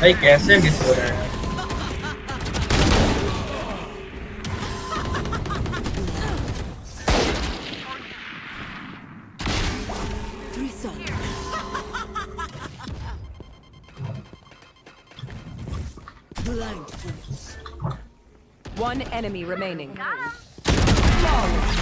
भाई कैसे मिस हो रहा है One enemy remaining. Flawless.